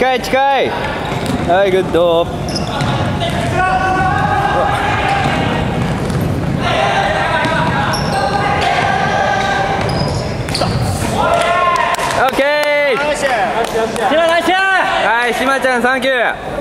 近い近い。はいグッド。オッケー。はい、しまちゃん、サンキュー。